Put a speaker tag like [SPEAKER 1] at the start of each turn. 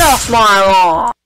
[SPEAKER 1] off my arm!